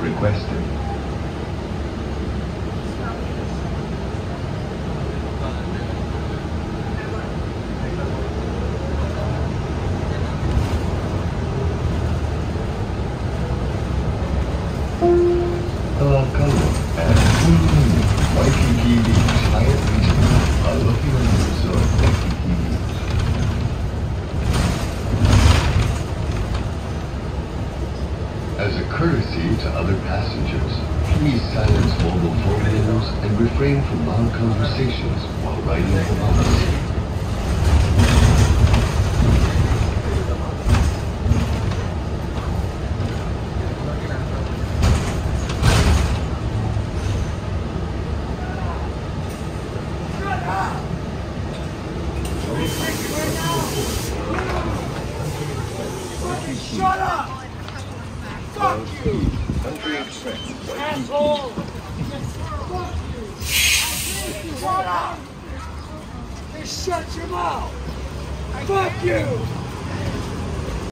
requested. Hello, Color. And Waikiki As a courtesy to other passengers, please silence mobile phone demos and refrain from loud conversations while riding the bus. Shut up! Fuck you! Country. Asshole! Fuck you! Shut up! Just shut your mouth! Fuck you!